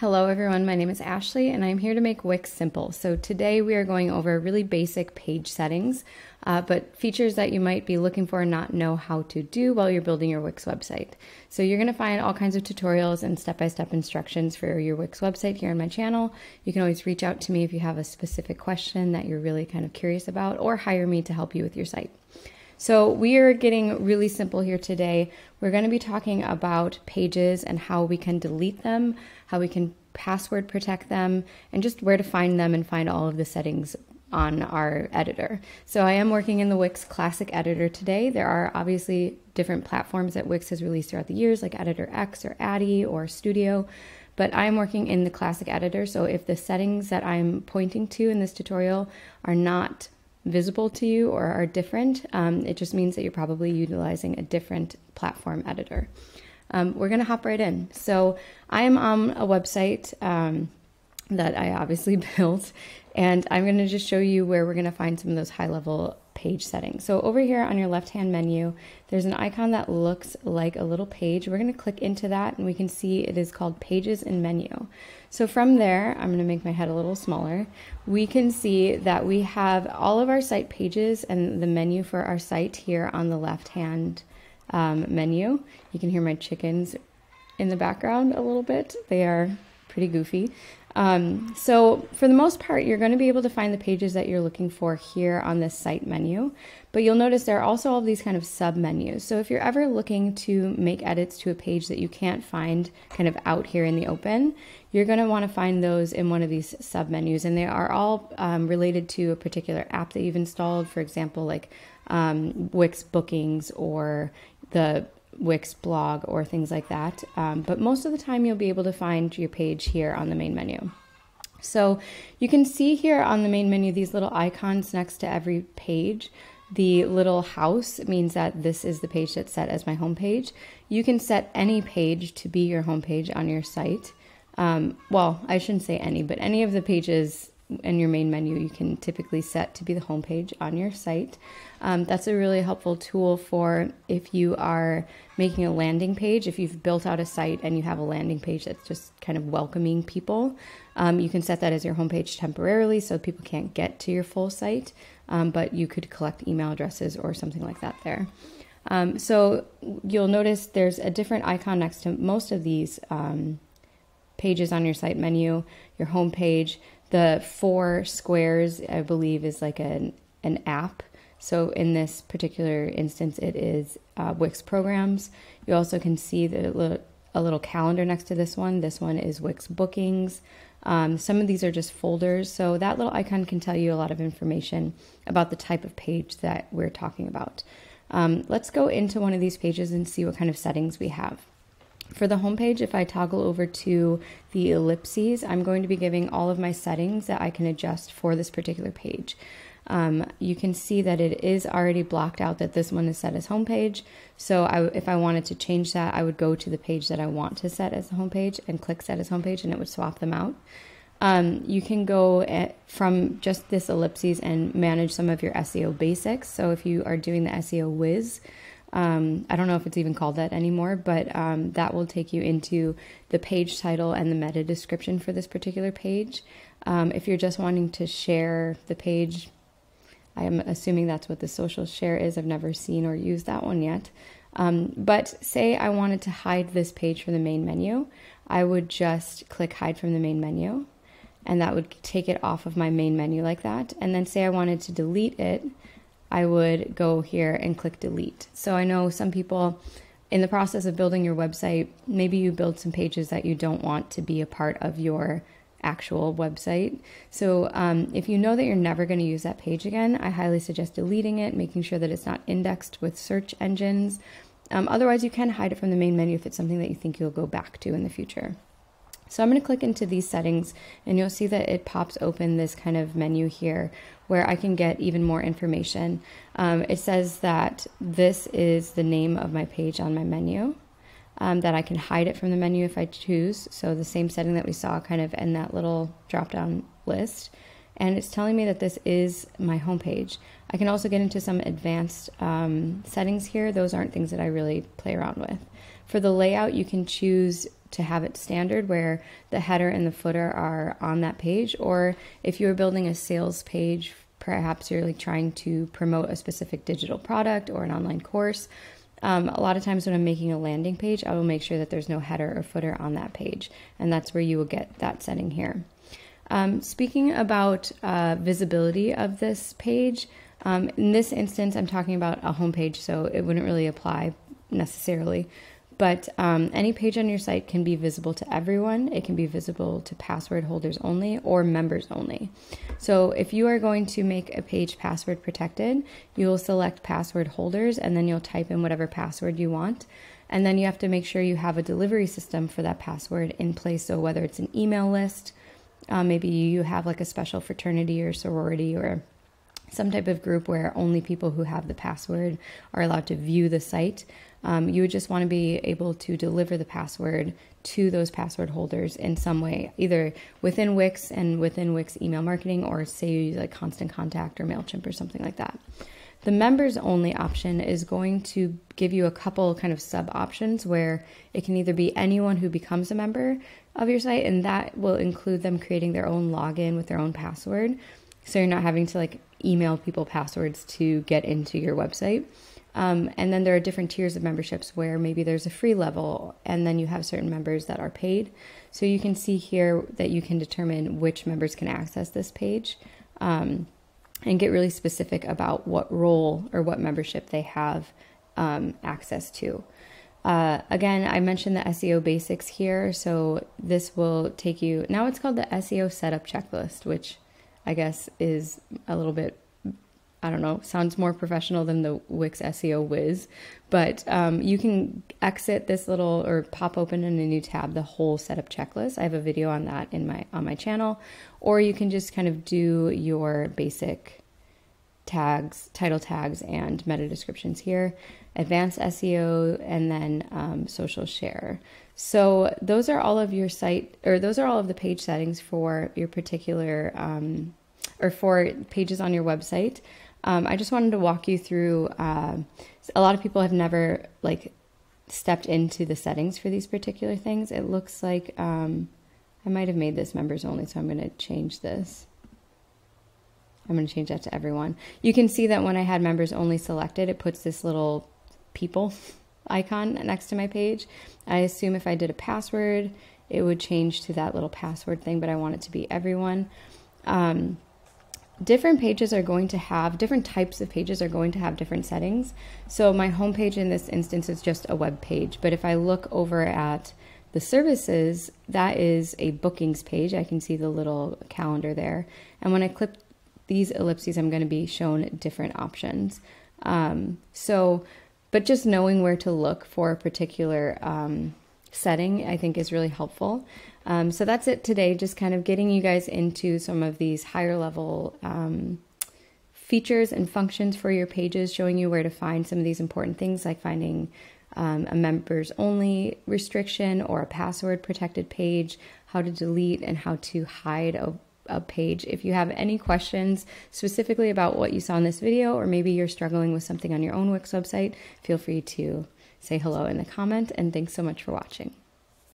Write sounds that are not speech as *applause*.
Hello everyone, my name is Ashley and I'm here to make Wix simple. So today we are going over really basic page settings, uh, but features that you might be looking for and not know how to do while you're building your Wix website. So you're going to find all kinds of tutorials and step-by-step -step instructions for your Wix website here on my channel. You can always reach out to me if you have a specific question that you're really kind of curious about or hire me to help you with your site. So we are getting really simple here today. We're going to be talking about pages and how we can delete them, how we can password protect them, and just where to find them and find all of the settings on our editor. So I am working in the Wix Classic Editor today. There are obviously different platforms that Wix has released throughout the years, like Editor X or ADI or Studio, but I'm working in the Classic Editor. So if the settings that I'm pointing to in this tutorial are not visible to you or are different, um, it just means that you're probably utilizing a different platform editor. Um, we're going to hop right in. So I am on a website um, that I obviously *laughs* built, and I'm going to just show you where we're going to find some of those high level page settings. So over here on your left hand menu, there's an icon that looks like a little page. We're going to click into that and we can see it is called pages and menu. So from there, I'm going to make my head a little smaller. We can see that we have all of our site pages and the menu for our site here on the left hand um, menu. You can hear my chickens in the background a little bit. They are pretty goofy. Um, so for the most part, you're going to be able to find the pages that you're looking for here on this site menu, but you'll notice there are also all these kind of sub menus. So if you're ever looking to make edits to a page that you can't find kind of out here in the open, you're going to want to find those in one of these sub menus, and they are all um, related to a particular app that you've installed. For example, like um, Wix bookings or the Wix blog or things like that. Um, but most of the time, you'll be able to find your page here on the main menu. So you can see here on the main menu these little icons next to every page. The little house means that this is the page that's set as my home page. You can set any page to be your home page on your site. Um, well, I shouldn't say any, but any of the pages in your main menu you can typically set to be the homepage on your site. Um, that's a really helpful tool for if you are making a landing page. If you've built out a site and you have a landing page that's just kind of welcoming people, um, you can set that as your homepage temporarily so people can't get to your full site, um, but you could collect email addresses or something like that there. Um, so you'll notice there's a different icon next to most of these um, pages on your site menu, your home page. The four squares, I believe, is like an, an app. So in this particular instance, it is uh, Wix programs. You also can see the a little calendar next to this one. This one is Wix bookings. Um, some of these are just folders. So that little icon can tell you a lot of information about the type of page that we're talking about. Um, let's go into one of these pages and see what kind of settings we have. For the home page, if I toggle over to the ellipses, I'm going to be giving all of my settings that I can adjust for this particular page. Um, you can see that it is already blocked out that this one is set as home page. So I, if I wanted to change that, I would go to the page that I want to set as the home page and click set as home page and it would swap them out. Um, you can go at, from just this ellipses and manage some of your SEO basics. So if you are doing the SEO Wiz, um, I don't know if it's even called that anymore, but um, that will take you into the page title and the meta description for this particular page. Um, if you're just wanting to share the page, I am assuming that's what the social share is. I've never seen or used that one yet. Um, but say I wanted to hide this page from the main menu, I would just click hide from the main menu, and that would take it off of my main menu like that. And then say I wanted to delete it, I would go here and click delete. So I know some people in the process of building your website, maybe you build some pages that you don't want to be a part of your actual website. So um, if you know that you're never going to use that page again, I highly suggest deleting it, making sure that it's not indexed with search engines. Um, otherwise, you can hide it from the main menu if it's something that you think you'll go back to in the future. So I'm going to click into these settings and you'll see that it pops open this kind of menu here where I can get even more information. Um, it says that this is the name of my page on my menu, um, that I can hide it from the menu if I choose. So the same setting that we saw kind of in that little drop down list. And it's telling me that this is my homepage. I can also get into some advanced um, settings here. Those aren't things that I really play around with. For the layout, you can choose to have it standard where the header and the footer are on that page, or if you're building a sales page, perhaps you're like trying to promote a specific digital product or an online course. Um, a lot of times when I'm making a landing page, I will make sure that there's no header or footer on that page, and that's where you will get that setting here. Um, speaking about uh, visibility of this page, um, in this instance, I'm talking about a home page, so it wouldn't really apply necessarily. But um, any page on your site can be visible to everyone. It can be visible to password holders only or members only. So if you are going to make a page password protected, you will select password holders and then you'll type in whatever password you want. And then you have to make sure you have a delivery system for that password in place. So whether it's an email list, uh, maybe you have like a special fraternity or sorority or some type of group where only people who have the password are allowed to view the site. Um, you would just want to be able to deliver the password to those password holders in some way, either within Wix and within Wix email marketing, or say you use like Constant Contact or MailChimp or something like that. The members only option is going to give you a couple kind of sub options where it can either be anyone who becomes a member of your site, and that will include them creating their own login with their own password. So you're not having to like email people passwords to get into your website. Um, and then there are different tiers of memberships where maybe there's a free level and then you have certain members that are paid. So you can see here that you can determine which members can access this page um, and get really specific about what role or what membership they have um, access to. Uh, again, I mentioned the SEO basics here, so this will take you. Now it's called the SEO setup checklist, which I guess is a little bit I don't know, sounds more professional than the Wix SEO Wiz. But um, you can exit this little or pop open in a new tab the whole setup checklist. I have a video on that in my on my channel, or you can just kind of do your basic tags, title tags, and meta descriptions here, advanced SEO, and then um, social share. So those are all of your site, or those are all of the page settings for your particular, um, or for pages on your website. Um, I just wanted to walk you through. Uh, a lot of people have never like stepped into the settings for these particular things. It looks like um, I might have made this members only, so I'm going to change this. I'm going to change that to everyone. You can see that when I had members only selected, it puts this little people *laughs* icon next to my page. I assume if I did a password, it would change to that little password thing, but I want it to be everyone. Um, different pages are going to have different types of pages are going to have different settings. So my homepage in this instance is just a web page, but if I look over at the services, that is a bookings page. I can see the little calendar there. And when I click these ellipses, I'm going to be shown different options. Um, so, but just knowing where to look for a particular um, setting, I think is really helpful. Um, so that's it today, just kind of getting you guys into some of these higher level um, features and functions for your pages, showing you where to find some of these important things like finding um, a members only restriction or a password protected page, how to delete and how to hide a, a page. If you have any questions specifically about what you saw in this video, or maybe you're struggling with something on your own Wix website, feel free to say hello in the comment. And thanks so much for watching.